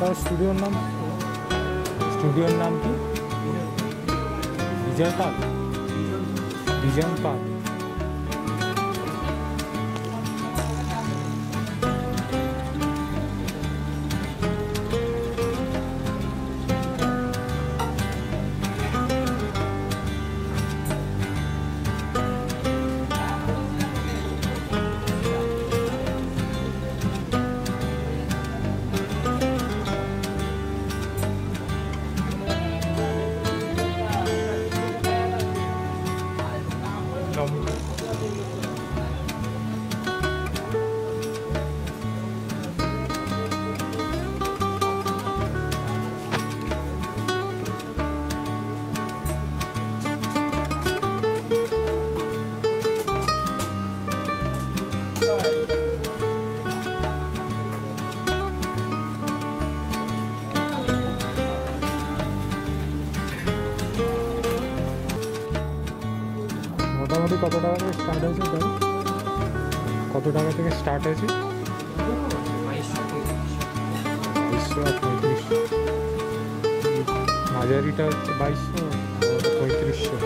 তার স্টুডিওর নাম? স্টুডিওর নাম কি? বিজয় পাল। বিজন পাল। মোটামুটি কত টাকা থেকে স্টার্ট হয়েছে তাই কত টাকা থেকে স্টার্ট হয়েছে? পঁয়ত্রিশশো। হচ্ছে বাইশশো পঁয়ত্রিশশো।